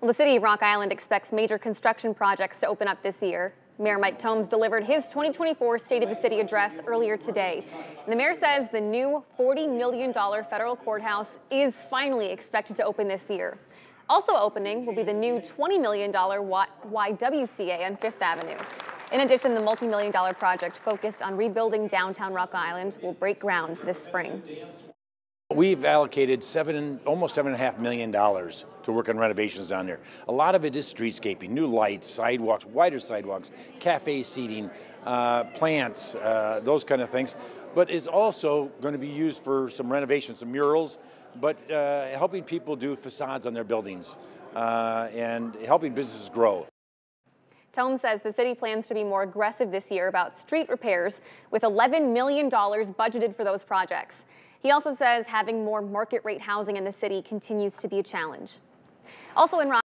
Well, the city of Rock Island expects major construction projects to open up this year. Mayor Mike Thoms delivered his 2024 State of the City address earlier today. And the mayor says the new $40 million federal courthouse is finally expected to open this year. Also opening will be the new $20 million YWCA on Fifth Avenue. In addition, the multi-million dollar project focused on rebuilding downtown Rock Island will break ground this spring. We've allocated seven, almost seven and a half million dollars to work on renovations down there. A lot of it is streetscaping, new lights, sidewalks, wider sidewalks, cafe seating, uh, plants, uh, those kind of things. But it's also going to be used for some renovations, some murals, but uh, helping people do facades on their buildings uh, and helping businesses grow. Thoms says the city plans to be more aggressive this year about street repairs with $11 million budgeted for those projects. He also says having more market rate housing in the city continues to be a challenge. Also in